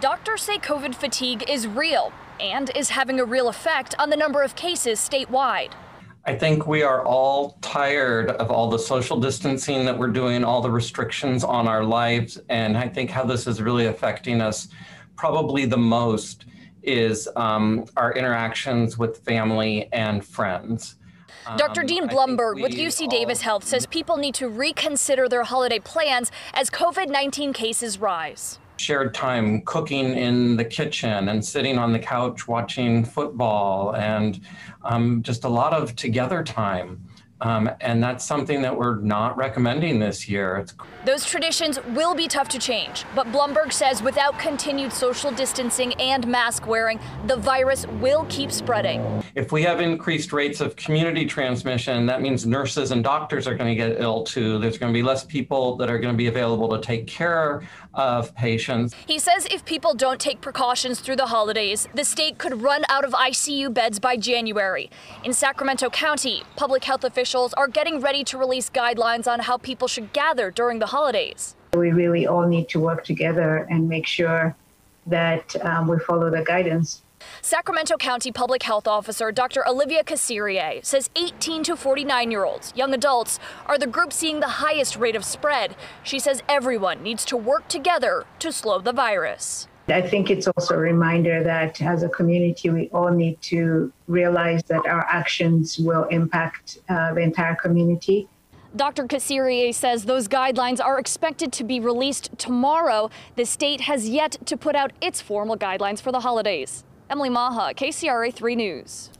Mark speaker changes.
Speaker 1: Doctors say COVID fatigue is real and is having a real effect on the number of cases statewide.
Speaker 2: I think we are all tired of all the social distancing that we're doing, all the restrictions on our lives. And I think how this is really affecting us probably the most is um, our interactions with family and friends.
Speaker 1: Dr.
Speaker 2: Um,
Speaker 1: Dean Blumberg with UC Davis Health says people need to reconsider their holiday plans as COVID 19 cases rise.
Speaker 2: Shared time cooking in the kitchen and sitting on the couch watching football and um, just a lot of together time. Um, and that's something that we're not recommending this year. It's
Speaker 1: Those traditions will be tough to change, but Blumberg says without continued social distancing and mask wearing, the virus will keep spreading.
Speaker 2: If we have increased rates of community transmission, that means nurses and doctors are going to get ill too. There's going to be less people that are going to be available to take care of patients.
Speaker 1: He says if people don't take precautions through the holidays, the state could run out of ICU beds by January. In Sacramento County, public health officials are getting ready to release guidelines on how people should gather during the holidays.
Speaker 3: We really all need to work together and make sure that um, we follow the guidance.
Speaker 1: Sacramento County Public Health Officer Dr. Olivia Kasirye says 18 to 49 year olds, young adults, are the group seeing the highest rate of spread. She says everyone needs to work together to slow the virus.
Speaker 3: I think it's also a reminder that as a community, we all need to realize that our actions will impact uh, the entire community.
Speaker 1: Dr. Kasirye says those guidelines are expected to be released tomorrow. The state has yet to put out its formal guidelines for the holidays. Emily Maher, KCRA 3 News.